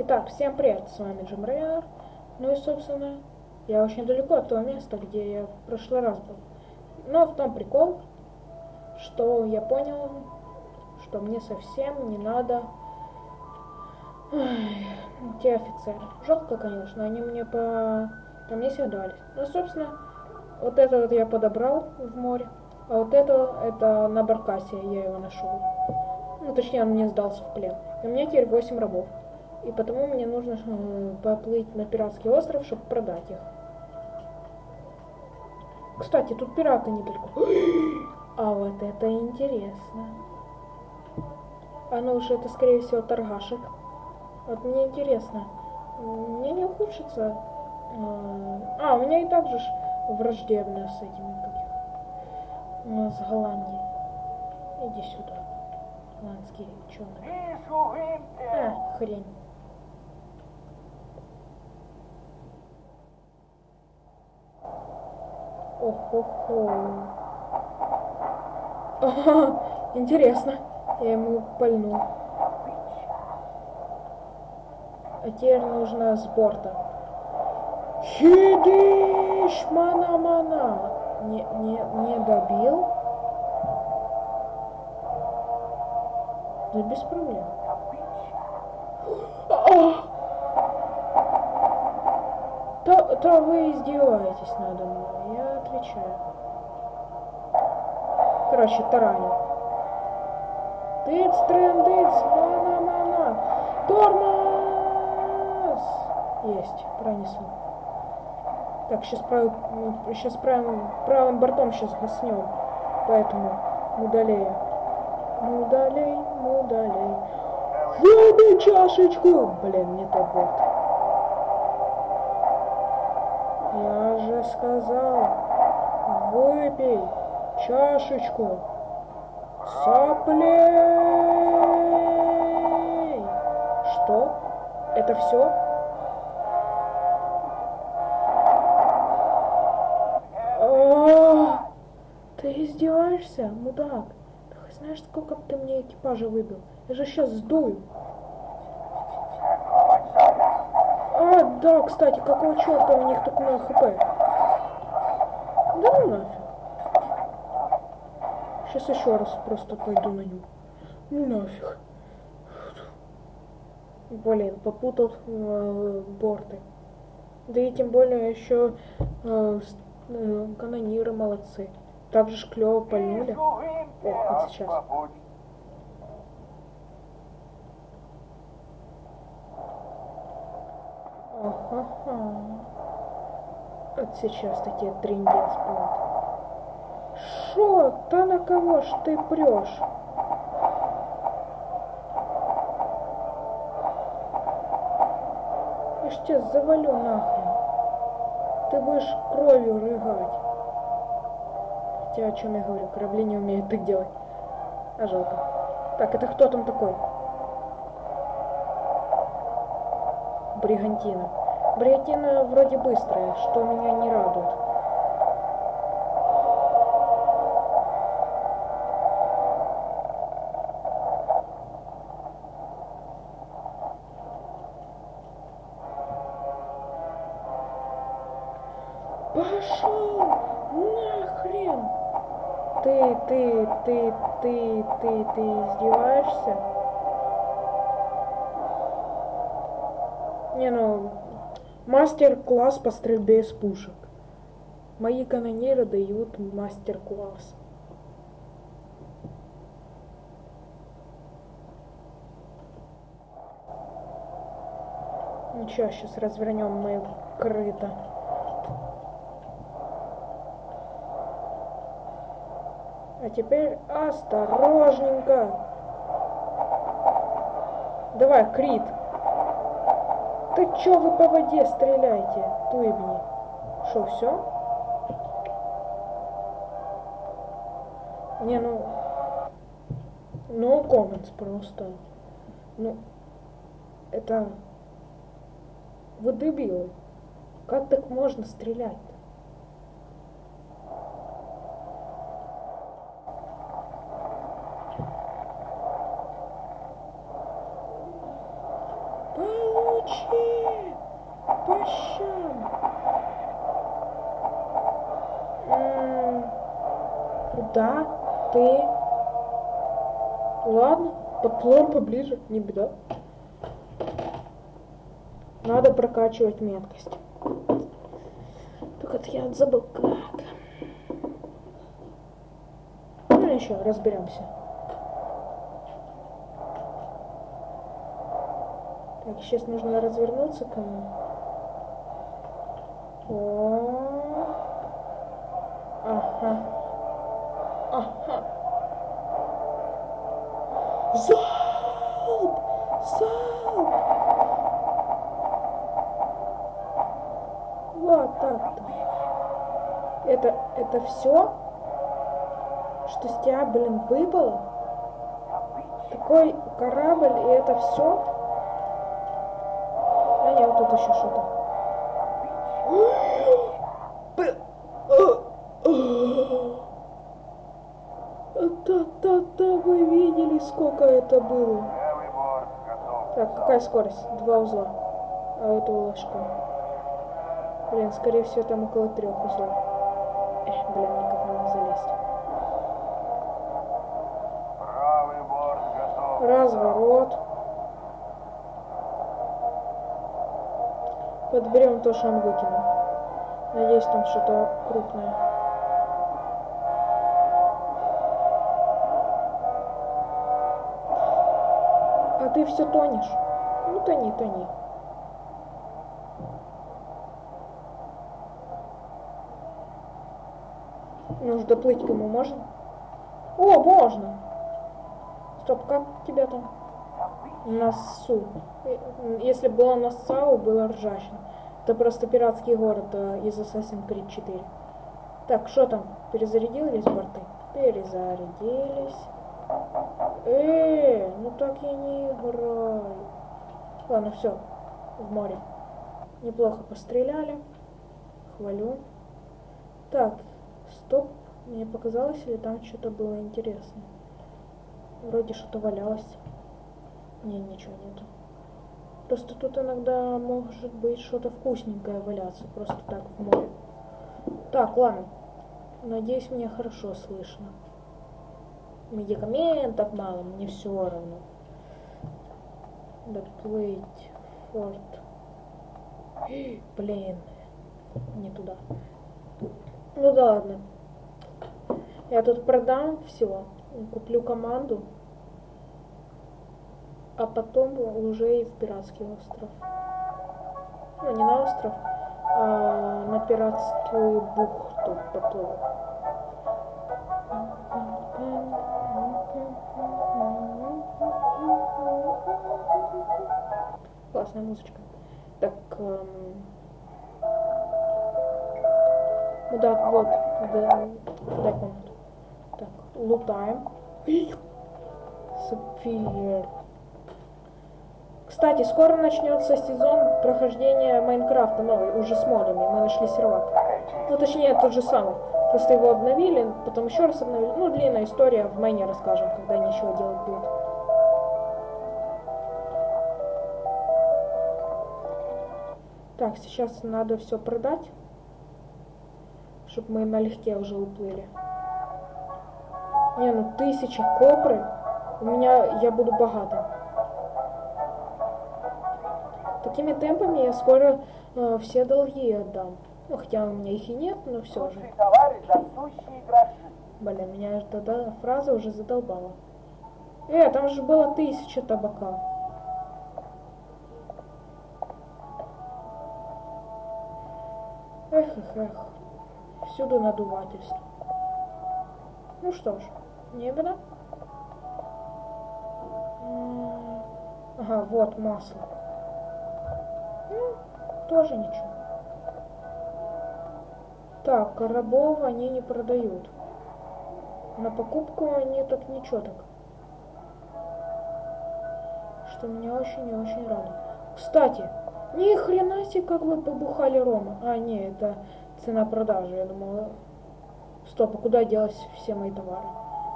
Итак, всем привет, с вами Джим Рейнер. Ну и, собственно, я очень далеко от того места, где я в прошлый раз был. Но в том прикол, что я понял, что мне совсем не надо Ой, те офицеры. Жалко, конечно, они мне по, по мне дались. Ну, собственно, вот это вот я подобрал в море, а вот это, это на Баркасе я его нашел. Ну, точнее, он мне сдался в плен. И у меня теперь 8 рабов. И потому мне нужно э, поплыть на пиратский остров, чтобы продать их. Кстати, тут пираты недалеко. А вот это интересно. А ну уж это, скорее всего, торгашек. Вот мне интересно, мне не ухудшится... Э, а, у меня и так же враждебно с этими каких... С Голландией. Иди сюда, голландский ученый. А, хрень. Ага, интересно. Я ему пальну. А теперь нужно с борта. Хидиш, мана-мана. Не, не, не добил. Да без проблем. То, то вы издеваетесь надо мной, я отвечаю. Короче, тараню. Тыц, трендыц, мана-мана. Тормоз! Есть, пронесу. Так, сейчас правым, сейчас правым, правым бортом сейчас гаснем. Поэтому мудалея. Мудалей, мудалей. Выпей чашечку! Блин, не тот борт. Я же сказал, выпей чашечку соплей. Что? Это все? Ты издеваешься, мудак? Ты знаешь, сколько ты мне экипажа выбил? Я же сейчас сдую. А, да, кстати, какого черта у них тут на хп? Да ну нафиг. Сейчас еще раз просто пойду на него. Ну нафиг. Блин, попутал э, борты. Да и тем более еще э, э, канониры молодцы. Так же клево пальнули. О, вот сейчас. Ага. Вот сейчас такие трендец будет. Шо? Да на кого ж ты прешь? Я ж тебя завалю нахрен. Ты будешь кровью рыгать. Хотя о чем я говорю, корабли не умеют так делать. А жалко. Так, это кто там такой? Бригантина. Бригантина вроде быстрая, что меня не радует. Пошел нахрен! Ты, ты, ты, ты, ты, ты издеваешься? Не, ну, мастер-класс по стрельбе из пушек. Мои канониры дают мастер-класс. Ничего, сейчас развернем мы крыто. А теперь осторожненько. Давай, Крит. Да чё вы по воде стреляете, туебни? Шо, все? Не, ну... No comments просто. Ну... Это... Вы дебилы. Как так можно стрелять? Куда ты? Ладно, подплывем поближе, не беда. Надо прокачивать меткость. Только это я забыл как. Ну еще разберемся. Так, сейчас нужно развернуться ко мне. Залп! Залп! Вот так-то. Это, это все, что с тебя, блин, выпало? Такой корабль, и это все? А нет, вот тут еще что-то. Вы видели, сколько это было? Так, какая скорость? Два узла. А это ложка. Блин, скорее всего, там около трех узлов. Эх, блин, никак не могу залезть. Разворот. Подберем то, что он выкинул. Надеюсь, там что-то крупное. Ты все тонешь. Ну, тони, тони. Ну, ж доплыть к ему можно? О, можно! Стоп, как тебя там? Носу. Э, Если было Нассау, было ржачно. Это просто пиратский город э, из Assassin's Creed 4. Так, что там? Перезарядились борты? Перезарядились. Э, ну так я не играю. Ладно, все, в море. Неплохо постреляли. Хвалю. Так, стоп. Мне показалось, или там что-то было интересное. Вроде что-то валялось. Не, ничего нету. Просто тут иногда может быть что-то вкусненькое валяться, просто так в море. Так, ладно. Надеюсь, меня хорошо слышно. Медикаментов мало, мне все равно. Доплыть форт. Блин, не туда. Ну да ладно. Я тут продам все, куплю команду, а потом уже и в пиратский остров. Ну, не на остров, а на пиратскую бухту поплыву. Классная музычка. Так, эм, ну да, вот, да, дай комнату. Так, лутаем. Сапфир. Кстати, скоро начнется сезон прохождения Майнкрафта новый, уже с модами. Мы нашли сервак. Ну, точнее, тот же самый. Просто его обновили, потом еще раз обновили. Ну, длинная история, в майне расскажем, когда ничего делать будет. Так, сейчас надо все продать, чтобы мы налегке уже уплыли. Не, ну тысяча копры, у меня, я буду богатым. Такими темпами я скоро э, все долги отдам. Ну, хотя у меня их и нет, но все же. Блин, меня эта фраза уже задолбала. Э, там же было тысяча табака. Эх. Всюду надувательство. Ну что ж, не беда. М, Ага, вот масло. Ну, тоже ничего. Так, рабов они не продают. На покупку они так ничего так. Что меня очень и очень рано. Кстати, ни хрена себе, как вы побухали Рома. А, не, это цена продажи. Я думала... Стоп, а куда делись все мои товары?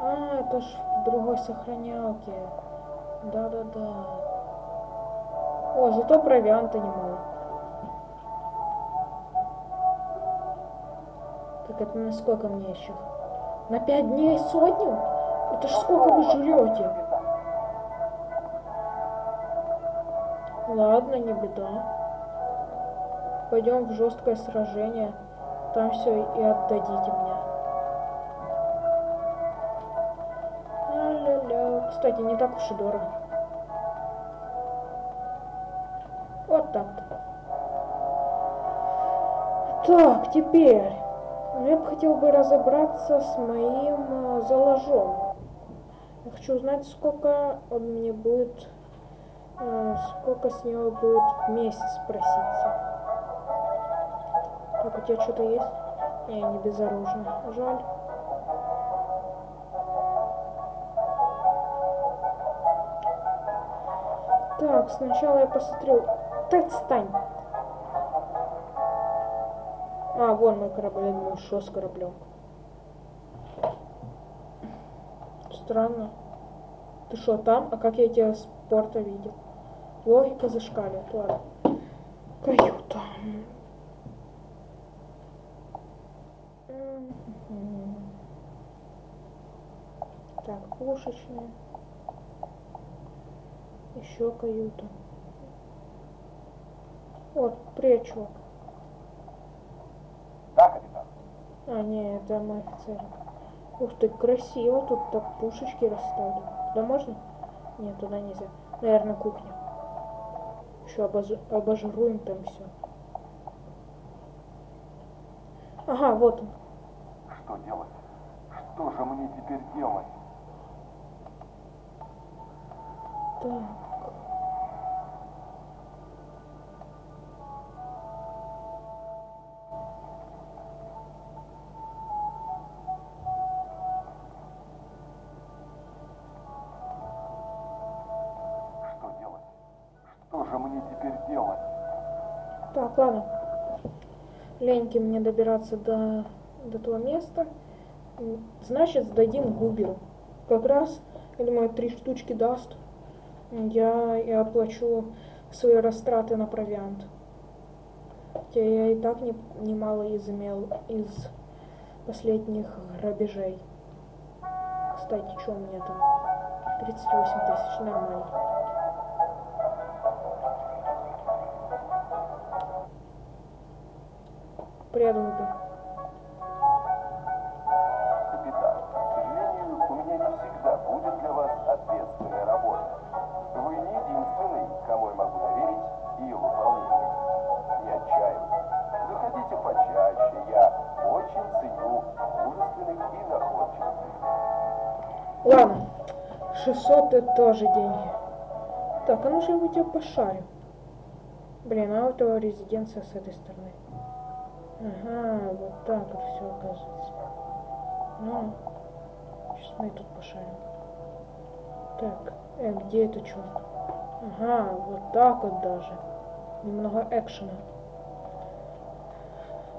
А, это ж в другой сохранялке. Да-да-да. О, зато провианта немало. Так это на сколько мне еще? На пять дней сотню? Это ж сколько вы жрете? Ладно, не беда. Пойдем в жесткое сражение. Там все и отдадите мне. Ля-ля-ля. Кстати, не так уж и дорого. Вот так-то. Так, теперь я бы хотел бы разобраться с моим э, заложом. Я хочу узнать, сколько он мне будет, сколько с него будет в месяц проситься. Так, у тебя что-то есть? Не, не безоружно. Жаль. Так, сначала я посмотрю. Так, стань. А, вон мой корабль. Я думаю, что с кораблем? Странно. Ты что, там? А как я тебя с порта видел? Логика зашкаливает. Ладно. Каюта. Так, пушечная. Еще каюта. Вот, привет, чувак. Да, капитан. А, не, это мой офицер. Ух ты, красиво, тут так пушечки расставлены. Туда можно? Нет, туда нельзя. Наверное, кухня. Еще обож... обожруем там все. Ага, вот он. Что делать? Что же мне теперь делать? Так. Же мне теперь делать? Так, ладно. Леньки мне добираться до, до того места. Значит, сдадим Губеру. Как раз, я думаю, три штучки даст. Я, я оплачу свои растраты на провиант. Хотя я и так не, немало изымел из последних грабежей. Кстати, что у меня там? 38 тысяч, нормально. Губер. Капитан, к сожалению, у меня не всегда будет для вас ответственная работа. Вы не единственный, кому я могу доверить ее выполнение. Не отчаивайтесь. Заходите почаще. Я очень ценю мужественных и находчивых. Ладно, 600 это тоже деньги. Так, а ну же я у тебя пошарю. Блин, а у этого резиденция с этой стороны. Ага, вот так вот все оказывается. Ну, сейчас мы тут пошарим. Так, э, где это черт? Ага, вот так вот даже. Немного экшена.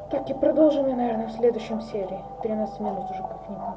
Так, и продолжим, я, наверное, в следующем серии. 13 минут уже как-никак.